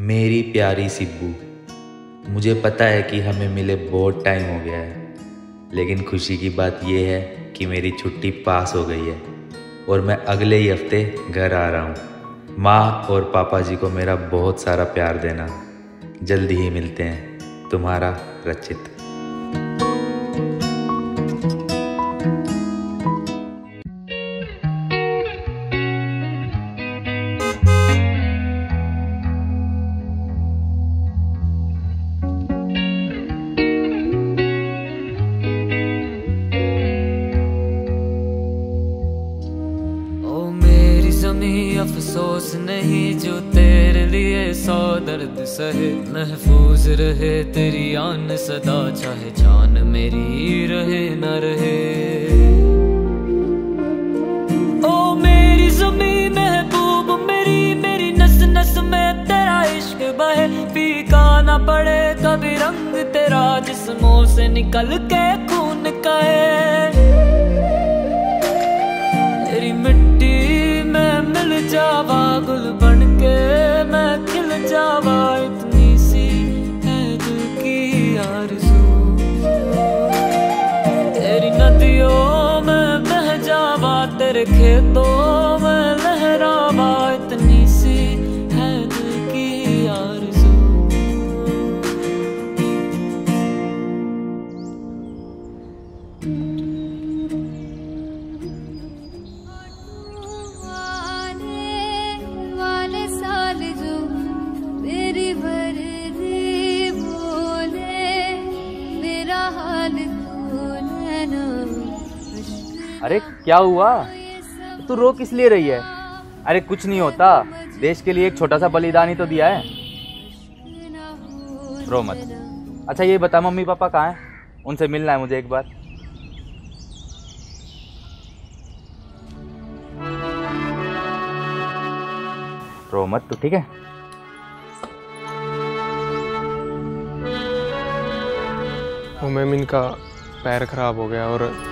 मेरी प्यारी सिब्बू, मुझे पता है कि हमें मिले बहुत टाइम हो गया है, लेकिन खुशी की बात यह है कि मेरी छुट्टी पास हो गई है और मैं अगले ही हफ़्ते घर आ रहा हूँ। माँ और पापा जी को मेरा बहुत सारा प्यार देना। जल्दी ही मिलते हैं। तुम्हारा रचित अफसोस नहीं जो तेरे लिए सौ दर्द सहे महफूज रहे। तेरी आन सदा, चाहे जान मेरी रहे न रहे। ओ मेरी जमी महबूब, मेरी मेरी नस नस में तेरा इश्क बहे। फीका ना पड़े कभी रंग तेरा जिस्मों से निकल के खून कहे। तेरी जावा, गुल बन के मैं खिल जावा। इतनी सी है दिल की आरज़ू। तेरी नदियों में बह जावा, तेरे खेतों क्या हुआ? तू रो किस लिए रही है? अरे कुछ नहीं होता। देश के लिए एक छोटा सा बलिदान ही तो दिया है। रो मत। अच्छा ये बता मम्मी पापा कहाँ हैं? उनसे मिलना है मुझे एक बार। रो मत तू, ठीक है? मैम इनका पैर खराब हो गया और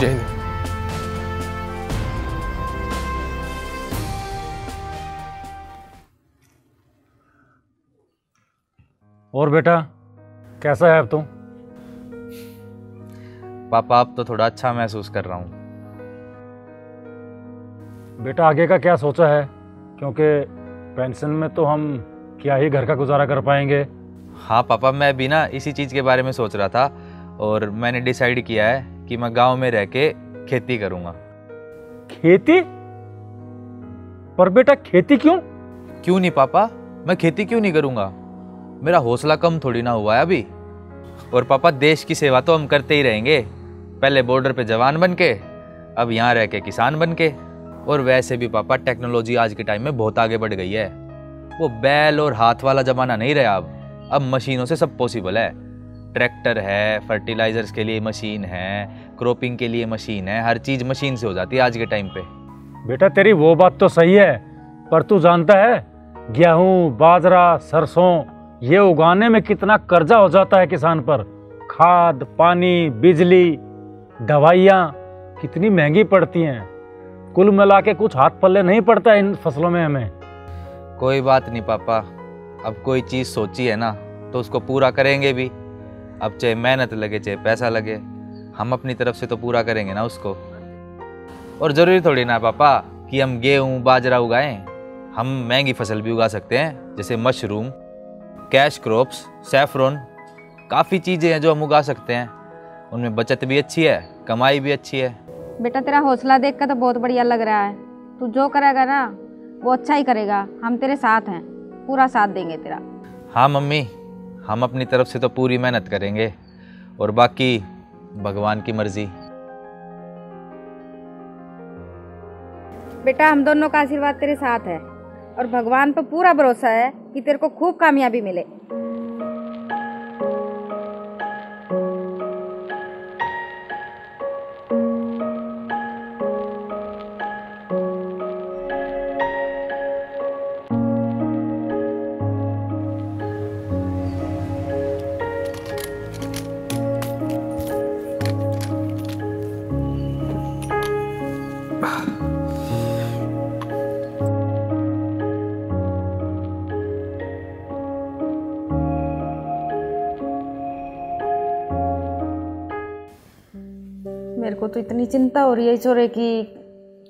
जय हिंद और बेटा कैसा है अब तुम? पापा अब तो थोड़ा अच्छा महसूस कर रहा हूँ। बेटा आगे का क्या सोचा है? क्योंकि पेंशन में तो हम क्या ही घर का गुजारा कर पाएँगे। हाँ पापा मैं भी ना इसी चीज़ के बारे में सोच रहा था और मैंने डिसाइड किया है कि मैं गाँव में रह के खेती करूँगा। खेती? पर बेटा खेती क्यों? क्यों नहीं पापा? मैं खेती क्यों नहीं करूँगा? मेरा हौसला कम थोड़ी ना हुआ है अभी। और पापा देश की सेवा तो हम करते ही रहेंगे। पहले बॉर्डर पे जवान बन के अब यहाँ रह के किसान बन के। और वैसे भी पापा टेक्नोलॉजी आज के टाइम में बहुत आगे बढ़ गई है। वो बैल और हाथ वाला ज़माना नहीं रहा अब। अब मशीनों से सब पॉसिबल है। ट्रैक्टर है फर्टिलाइजर्स के लिए मशीन है क्रॉपिंग के लिए मशीन है हर चीज़ मशीन से हो जाती है आज के टाइम पे। बेटा तेरी वो बात तो सही है पर तू जानता है गेहूँ बाजरा सरसों ये उगाने में कितना कर्जा हो जाता है किसान पर। खाद पानी बिजली दवाइयाँ कितनी महँगी पड़ती हैं। कुल मिला के कुछ हाथ पल्ले नहीं पड़ता इन फ़सलों में हमें। कोई बात नहीं पापा अब कोई चीज़ सोची है ना तो उसको पूरा करेंगे भी। अब चाहे मेहनत लगे चाहे पैसा लगे हम अपनी तरफ़ से तो पूरा करेंगे ना उसको। और ज़रूरी थोड़ी ना पापा कि हम गेहूँ बाजरा उगाएँ। हम महँगी फ़सल भी उगा सकते हैं जैसे मशरूम कैश क्रॉप्स सैफरोन काफ़ी चीज़ें हैं जो हम उगा सकते हैं। उनमें बचत भी अच्छी है कमाई भी अच्छी है। बेटा तेरा हौसला देख कर तो बहुत बढ़िया लग रहा है। तू जो करेगा ना वो अच्छा ही करेगा। हम तेरे साथ हैं पूरा साथ देंगे तेरा। हाँ मम्मी। हम अपनी तरफ़ से तो पूरी मेहनत करेंगे और बाकी भगवान की मर्ज़ी। बेटा, हम दोनों का आशीर्वाद तेरे साथ है और भगवान पर पूरा भरोसा है कि तेरे को खूब कामयाबी मिले। मेरे को तो इतनी चिंता हो रही है छोरे की।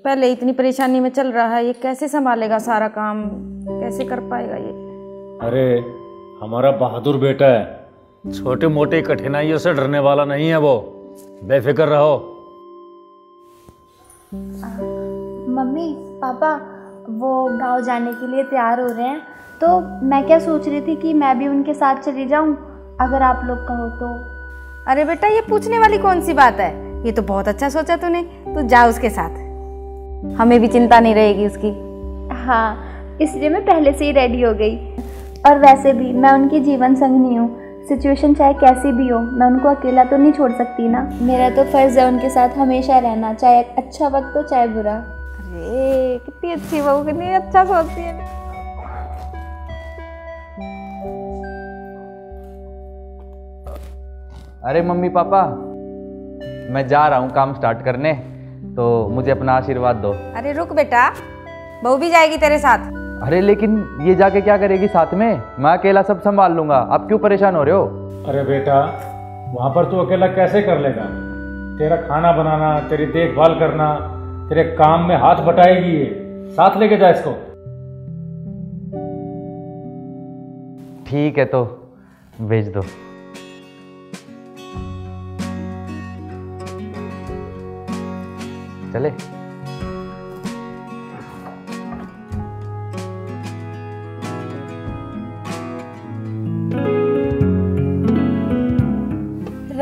पहले इतनी परेशानी में चल रहा है, ये कैसे संभालेगा सारा काम? कैसे कर पाएगा ये? अरे, हमारा बहादुर बेटा है। छोटे मोटे कठिनाइयों से डरने वाला नहीं है वो। बेफिक्र रहो। मम्मी पापा वो गाँव जाने के लिए तैयार हो रहे हैं। तो मैं क्या सोच रही थी कि मैं भी उनके साथ चली जाऊँ अगर आप लोग कहो तो। अरे बेटा ये पूछने वाली कौन सी बात है? ये तो बहुत अच्छा सोचा तूने। तू जा उसके साथ। हमें भी चिंता नहीं रहेगी उसकी। हाँ इसलिए मैं पहले से ही रेडी हो गई। और वैसे भी मैं उनकी जीवन संगनी हूँ। सिचुएशन चाहे कैसी भी हो मैं उनको अकेला तो नहीं छोड़ सकती ना। मेरा तो फ़र्ज़ है उनके साथ हमेशा रहना चाहे अच्छा वक्त हो चाहे बुरा। अरे कितनी अच्छी बहू कितनी अच्छा सोचती है। अरे मम्मी पापा मैं जा रहा हूँ काम स्टार्ट करने तो मुझे अपना आशीर्वाद दो। अरे रुक बेटा बहू भी जाएगी तेरे साथ। अरे लेकिन ये जाके क्या करेगी साथ में? मैं अकेला सब संभाल लूँगा। आप क्यों परेशान हो रहे हो? अरे बेटा वहाँ पर तू अकेला कैसे कर लेगा? तेरा खाना बनाना तेरी देखभाल करना तेरे काम में हाथ बटाएगी ये। साथ लेके जा इसको। ठीक है तो भेज दो। चले।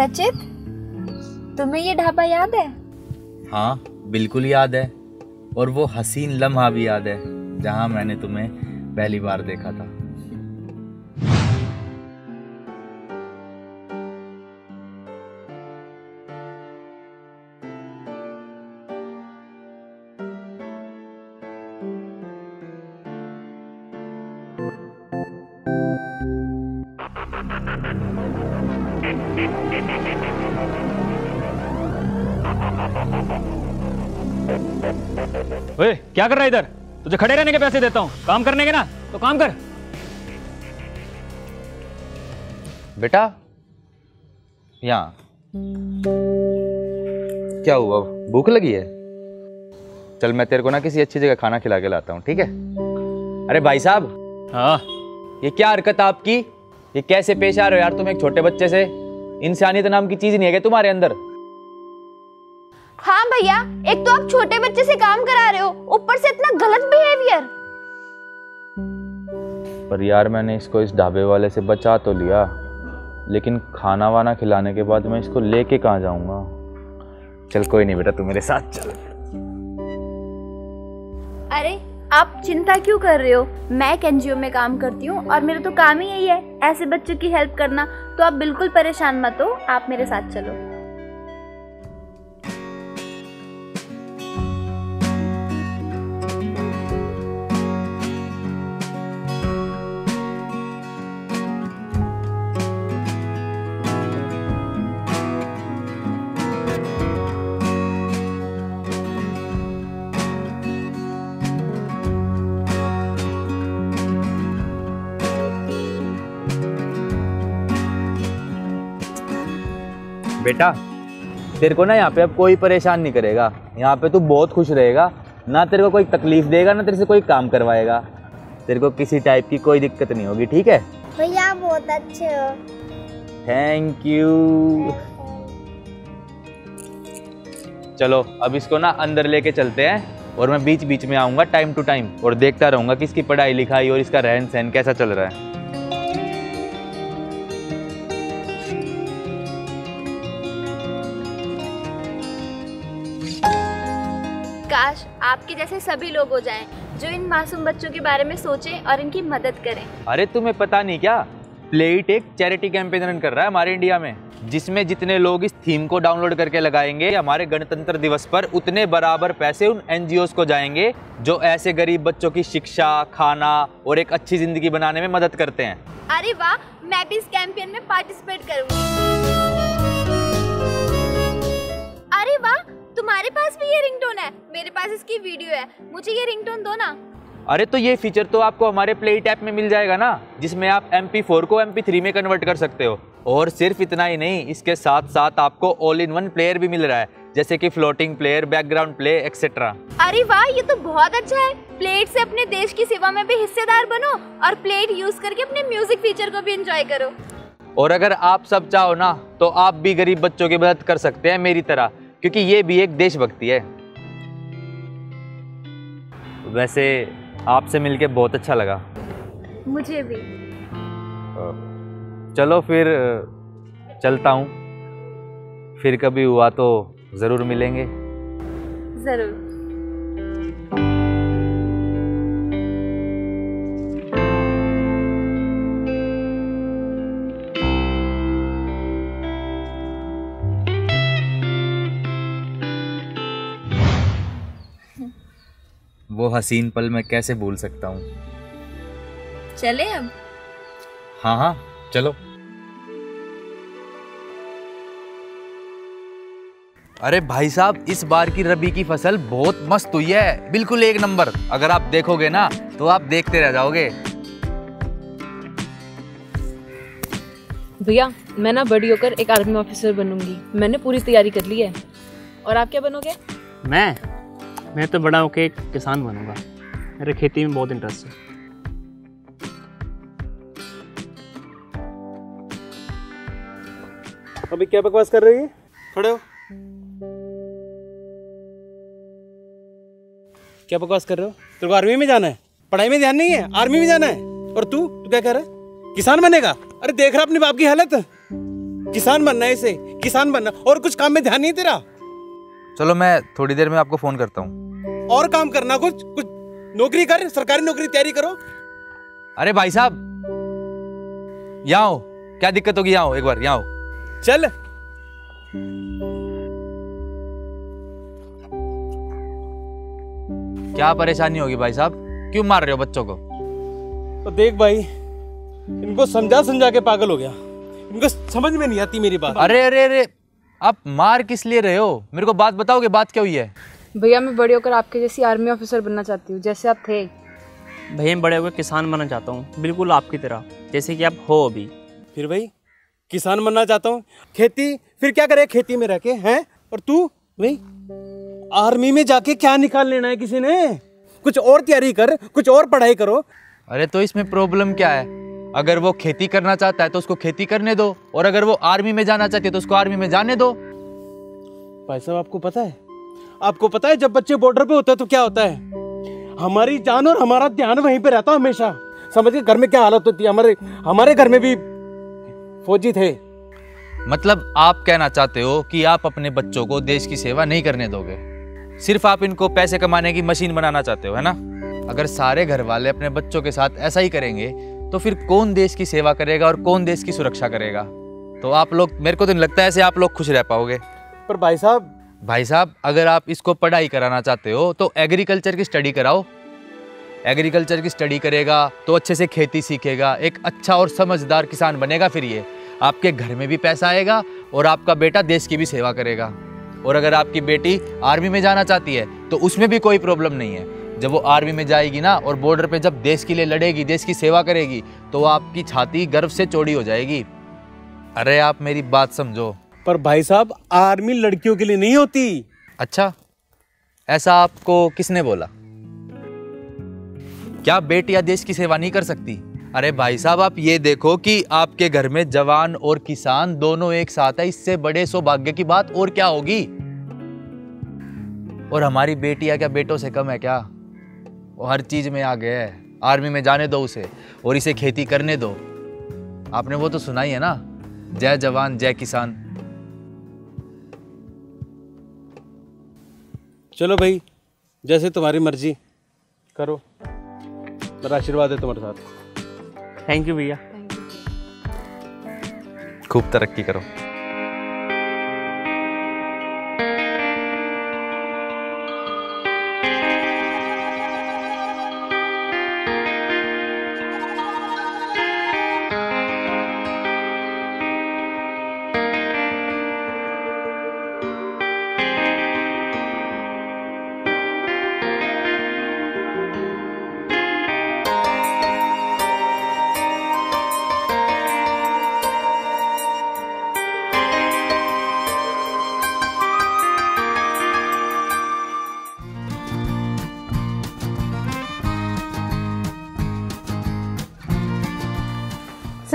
रचित तुम्हें ये ढाबा याद है? हाँ बिल्कुल याद है। और वो हसीन लम्हा भी याद है, जहाँ मैंने तुम्हें पहली बार देखा था। क्या कर रहा है इधर? तुझे खड़े रहने के पैसे देता हूँ। काम करने के ना? तो काम कर। बेटा? यहाँ। क्या हुआ? भूख लगी है? चल मैं तेरे को ना किसी अच्छी जगह खाना खिला के लाता हूँ ठीक है? अरे भाई साहब हाँ। ये क्या हरकत आपकी? ये कैसे पेश आ रहे हो यार तुम एक छोटे बच्चे से? इंसानियत नाम की चीज़ नहीं है क्या तुम्हारे अंदर? हाँ भैया एक तो आप छोटे बच्चे से काम करा रहे हो ऊपर से इतना गलत बिहेवियर पर यार मैंने इसको इस ढाबे वाले से बचा तो लिया लेकिन खाना वाना खिलाने के बाद मैं इसको लेके कहाँ जाऊँगा? चल कोई नहीं बेटा तू मेरे साथ चल। अरे आप चिंता क्यों कर रहे हो? मैं एक एनजीओ में काम करती हूँ और मेरा तो काम ही यही है ऐसे बच्चों की हेल्प करना। तो आप बिल्कुल परेशान मत हो आप मेरे साथ चलो। बेटा। तेरे को ना यहाँ पे अब कोई परेशान नहीं करेगा। यहाँ पे तू बहुत खुश रहेगा। ना तेरे को कोई तकलीफ़ देगा ना तेरे से कोई काम करवाएगा। तेरे को किसी टाइप की कोई दिक्कत नहीं होगी ठीक है? भैया बहुत अच्छे हो। थैंक यू चलो अब इसको ना अंदर लेके चलते हैं और मैं बीच बीच में आऊँगा टाइम टू टाइम और देखता रहूँगा कि इसकी पढ़ाई लिखाई और इसका रहन सहन कैसा चल रहा है। आपके जैसे सभी लोग हो जाएँ जो इन मासूम बच्चों के बारे में सोचें और इनकी मदद करें। अरे तुम्हें पता नहीं क्या? प्लेट एक चैरिटी कैंपेन रन कर रहा है हमारे इंडिया में जिसमें जितने लोग इस थीम को डाउनलोड करके लगाएँगे हमारे गणतंत्र दिवस पर उतने बराबर पैसे उन एनजीओ को जाएँगे जो ऐसे गरीब बच्चों की शिक्षा खाना और एक अच्छी ज़िंदगी बनाने में मदद करते हैं। अरे वाह मैं भी इस कैंपेन में पार्टिसिपेट करूँगी। अरे वाह तुम्हारे पास भी ये रिंगटोन है। मेरे पास इसकी वीडियो है। मुझे ये रिंगटोन दो ना। अरे तो ये फीचर तो आपको हमारे प्ले ऐप में मिल जाएगा ना जिसमें आप MP4 को MP3 में कन्वर्ट कर सकते हो। और सिर्फ़ इतना ही नहीं इसके साथ साथ आपको ऑल इन वन प्लेयर भी मिल रहा है जैसे कि floating player background play etcetera अरे वाह ये तो बहुत अच्छा है। प्लेट से अपने देश की सेवा में भी हिस्सेदार बनो और प्लेट यूज़ करके अपने म्यूज़िक फीचर को भी एंजॉय करो। और अगर आप सब चाहो ना तो आप भी गरीब बच्चों की मदद कर सकते हैं मेरी तरह। क्योंकि ये भी एक देशभक्ति है। वैसे आपसे मिलके बहुत अच्छा लगा। मुझे भी। चलो फिर चलता हूँ। फिर कभी हुआ तो ज़रूर मिलेंगे। ज़रूर। हसीन पल मैं कैसे भूल सकता हूँ? चले अब। हाँ हाँ चलो। अरे भाई साहब इस बार की रबी की फ़सल बहुत मस्त हुई है। बिल्कुल एक नंबर। अगर आप देखोगे ना तो आप देखते रह जाओगे। भैया मैं ना बड़ी होकर एक आर्मी ऑफिसर बनूँगी। मैंने पूरी तैयारी कर ली है। और आप क्या बनोगे? मैं? मैं तो बड़ा होके एक किसान बनूँगा। मेरे खेती में बहुत इंटरेस्ट है। अभी क्या बकवास कर रही है खड़े हो। क्या बकवास कर रहे हो? तेरे को आर्मी में जाना है। पढ़ाई में ध्यान नहीं है आर्मी में जाना है। और तू तू क्या कह रहा है? किसान बनेगा? अरे देख रहा अपने बाप की हालत। किसान बनना है इसे किसान बनना। और कुछ काम में ध्यान नहीं है तेरा? चलो मैं थोड़ी देर में आपको फ़ोन करता हूँ। और काम करना कुछ कुछ नौकरी कर सरकारी नौकरी तैयारी करो। अरे भाई साहब यहाँ आओ क्या दिक्कत होगी? यहाँ आओ एक बार यहाँ आओ। चल। क्या परेशानी होगी भाई साहब? क्यों मार रहे हो बच्चों को? तो देख भाई इनको समझा समझा के पागल हो गया। इनको समझ में नहीं आती मेरी बात। अरे अरे अरे आप मार किस लिए रहे हो? मेरे को बात बताओगे बात क्या हुई है? भैया मैं बड़े होकर आपके जैसी आर्मी ऑफिसर बनना चाहती हूँ जैसे आप थे। भैया मैं बड़े होकर किसान बनना चाहता हूँ बिल्कुल आपकी तरह जैसे कि आप हो अभी। फिर भाई किसान बनना चाहता हूँ। खेती फिर क्या करे खेती में रह के हैं? और तू भाई आर्मी में जाके क्या निकाल लेना है किसी ने? कुछ और तैयारी कर कुछ और पढ़ाई करो। अरे तो इसमें प्रॉब्लम क्या है? अगर वो खेती करना चाहता है तो उसको खेती करने दो और अगर वो आर्मी में जाना चाहती है तो उसको आर्मी में जाने दो। भाई साहब आपको पता है? आपको पता है जब बच्चे बॉर्डर पे होते हैं तो क्या होता है? हमारी जान और हमारा ध्यान वहीं पे रहता है हमेशा समझिए घर में क्या हालत होती है? हमारे हमारे घर में भी फौजी थे। मतलब आप कहना चाहते हो कि आप अपने बच्चों को देश की सेवा नहीं करने दोगे? सिर्फ़ आप इनको पैसे कमाने की मशीन बनाना चाहते हो है ना? अगर सारे घर वाले अपने बच्चों के साथ ऐसा ही करेंगे तो फिर कौन देश की सेवा करेगा और कौन देश की सुरक्षा करेगा? तो आप लोग मेरे को तो नहीं लगता ऐसे आप लोग खुश रह पाओगे। पर भाई साहब भाई साहब अगर आप इसको पढ़ाई कराना चाहते हो तो एग्रीकल्चर की स्टडी कराओ। एग्रीकल्चर की स्टडी करेगा तो अच्छे से खेती सीखेगा एक अच्छा और समझदार किसान बनेगा फिर ये। आपके घर में भी पैसा आएगा और आपका बेटा देश की भी सेवा करेगा। और अगर आपकी बेटी आर्मी में जाना चाहती है तो उसमें भी कोई प्रॉब्लम नहीं है। जब वो आर्मी में जाएगी ना और बॉर्डर पे जब देश के लिए लड़ेगी देश की सेवा करेगी तो आपकी छाती गर्व से चौड़ी हो जाएगी। अरे आप मेरी बात समझो। पर भाई साहब आर्मी लड़कियों के लिए नहीं होती। अच्छा ऐसा आपको किसने बोला? क्या बेटियाँ देश की सेवा नहीं कर सकती? अरे भाई साहब आप ये देखो कि आपके घर में जवान और किसान दोनों एक साथ है इससे बड़े सौभाग्य की बात और क्या होगी? और हमारी बेटियाँ क्या बेटों से कम है क्या? वो हर चीज़ में आ गया है। आर्मी में जाने दो उसे और इसे खेती करने दो। आपने वो तो सुना ही है ना? जय जवान जय किसान। चलो भाई जैसे तुम्हारी मर्ज़ी। करो। मेरा आशीर्वाद है तुम्हारे साथ। थैंक यू भैया। खूब तरक्की करो।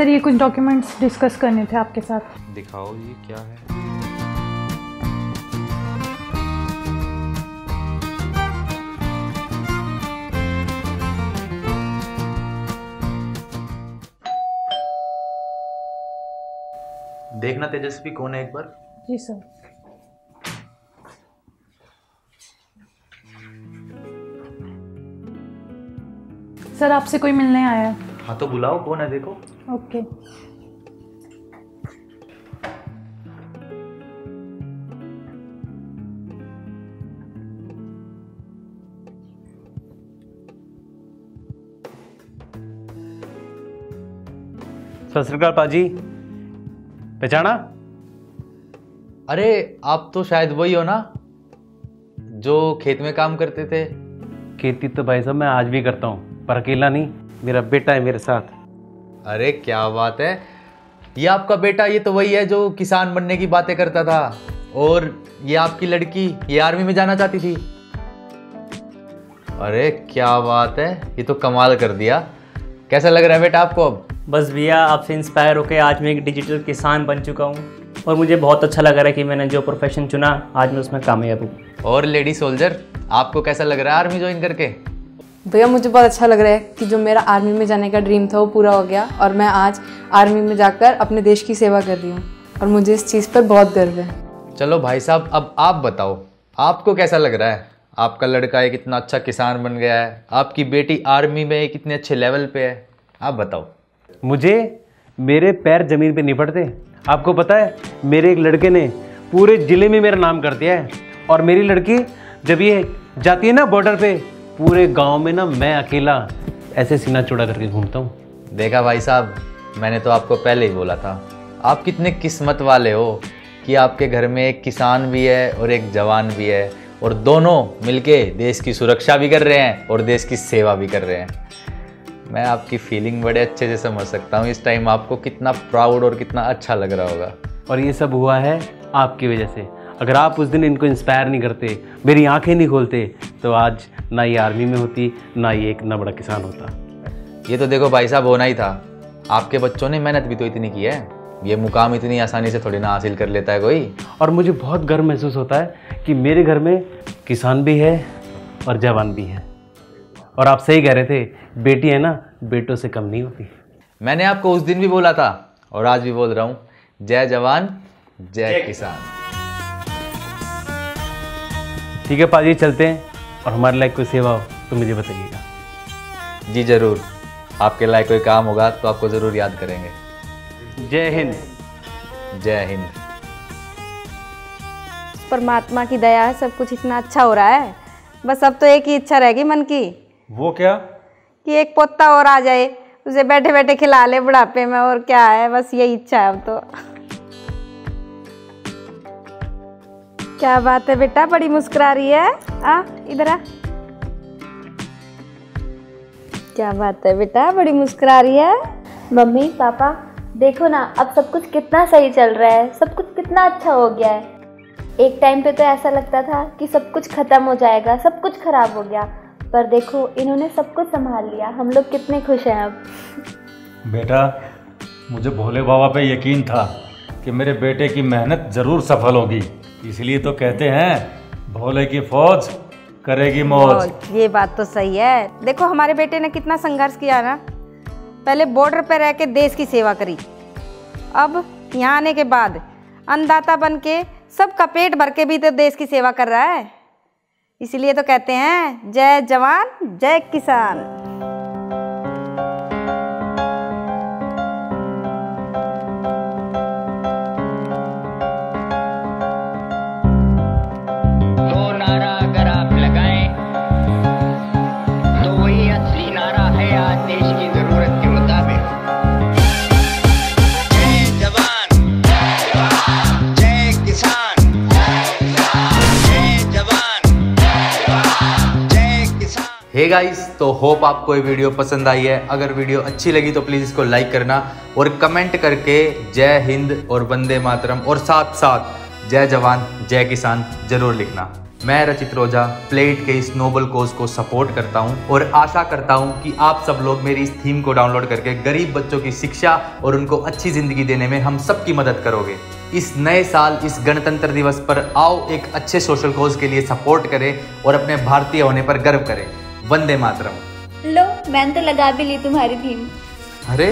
सर ये कुछ डॉक्यूमेंट्स डिस्कस करने थे आपके साथ। दिखाओ ये क्या है? देखना तेजस्वी कौन है एक बार। जी सर। सर आपसे कोई मिलने आया है? हाँ तो बुलाओ कौन है देखो। ओके सत श्रीकाल पाजी। पहचाना? अरे आप तो शायद वही हो ना जो खेत में काम करते थे। खेती तो भाई साहब मैं आज भी करता हूँ पर अकेला नहीं मेरा बेटा है मेरे साथ। अरे क्या बात है? ये आपका बेटा ये तो वही है जो किसान बनने की बातें करता था। और ये आपकी लड़की ये आर्मी में जाना चाहती थी। अरे क्या बात है ये तो कमाल कर दिया। कैसा लग रहा है बेटा आपको अब? बस भैया आपसे इंस्पायर होकर आज मैं एक डिजिटल किसान बन चुका हूँ। और मुझे बहुत अच्छा लग रहा है कि मैंने जो प्रोफेशन चुना आज मैं उसमें कामयाब हूँ। और लेडी सोल्जर आपको कैसा लग रहा है आर्मी ज्वाइन करके? भैया मुझे बहुत अच्छा लग रहा है कि जो मेरा आर्मी में जाने का ड्रीम था वो पूरा हो गया और मैं आज आर्मी में जाकर अपने देश की सेवा कर रही हूँ। और मुझे इस चीज़ पर बहुत गर्व है। चलो भाई साहब अब आप बताओ आपको कैसा लग रहा है? आपका लड़का एक इतना अच्छा किसान बन गया है आपकी बेटी आर्मी में एक इतने अच्छे लेवल पे है आप बताओ। मुझे मेरे पैर ज़मीन पे नहीं पड़ते। आपको पता है मेरे एक लड़के ने पूरे ज़िले में मेरा नाम कर दिया है। और मेरी लड़की जब ये जाती है ना बॉर्डर पे पूरे गाँव में ना मैं अकेला ऐसे सीना चौड़ा करके घूमता हूँ। देखा भाई साहब मैंने तो आपको पहले ही बोला था। आप कितने किस्मत वाले हो कि आपके घर में एक किसान भी है और एक जवान भी है और दोनों मिलके देश की सुरक्षा भी कर रहे हैं और देश की सेवा भी कर रहे हैं। मैं आपकी फीलिंग बड़े अच्छे से समझ सकता हूँ। इस टाइम आपको कितना प्राउड और कितना अच्छा लग रहा होगा। और ये सब हुआ है आपकी वजह से। अगर आप उस दिन इनको इंस्पायर नहीं करते मेरी आँखें नहीं खोलते तो आज ना ये आर्मी में होती ना ये एक ना बड़ा किसान होता। ये तो देखो भाई साहब होना ही था। आपके बच्चों ने मेहनत भी तो इतनी की है। ये मुकाम इतनी आसानी से थोड़ी ना हासिल कर लेता है कोई। और मुझे बहुत गर्व महसूस होता है कि मेरे घर में किसान भी है और जवान भी है। और आप सही कह रहे थे बेटी है ना बेटों से कम नहीं होती। मैंने आपको उस दिन भी बोला था और आज भी बोल रहा हूँ जय जवान जय किसान। ठीक है पाजी चलते हैं। और हमारे लायक कोई सेवा हो तो मुझे बताइएगा। जी ज़रूर। आपके लायक कोई काम होगा तो आपको ज़रूर याद करेंगे। जय हिंद। जय हिंद। परमात्मा की दया है सब कुछ इतना अच्छा हो रहा है। बस अब तो एक ही इच्छा रहेगी मन की। वो क्या? कि एक पोता और आ जाए उसे बैठे बैठे खिला ले बुढ़ापे में और क्या है बस यही इच्छा है अब तो। क्या बात है बेटा? बड़ी मुस्कुरा रही है। आ इधर आ। क्या बात है बेटा? बड़ी मुस्कुरा रही है। मम्मी पापा देखो ना अब सब कुछ कितना सही चल रहा है। सब कुछ कितना अच्छा हो गया है। एक टाइम पे तो ऐसा लगता था कि सब कुछ खत्म हो जाएगा सब कुछ खराब हो गया। पर देखो इन्होंने सब कुछ संभाल लिया। हम लोग कितने खुश हैं अब। बेटा मुझे भोले बाबा पे यकीन था कि मेरे बेटे की मेहनत ज़रूर सफल होगी। इसलिए तो कहते हैं भोले की फौज करेगी मौज। ये बात तो सही है। देखो, हमारे बेटे ने कितना संघर्ष किया ना। पहले बॉर्डर पर रह के देश की सेवा करी। अब यहाँ आने के बाद अन्नदाता बन के सबका पेट भर के भी तो देश की सेवा कर रहा है। इसलिए तो कहते हैं, जय जवान, जय किसान। हे गाइस तो होप आपको ये वीडियो पसंद आई है। अगर वीडियो अच्छी लगी तो प्लीज़ इसको लाइक करना और कमेंट करके जय हिंद और वंदे मातरम और साथ साथ जय जवान, जय किसान ज़रूर लिखना। मैं रचित रोजा प्लेट के इस नोबल कोज को सपोर्ट करता हूँ और आशा करता हूँ कि आप सब लोग मेरी इस थीम को डाउनलोड करके गरीब बच्चों की शिक्षा और उनको अच्छी ज़िंदगी देने में हम सबकी मदद करोगे। इस नए साल, इस गणतंत्र दिवस पर आओ एक अच्छे सोशल कोज के लिए सपोर्ट करें और अपने भारतीय होने पर गर्व करें। वंदे मातरम। लो मैंने तो लगा भी ली तुम्हारी थीम। अरे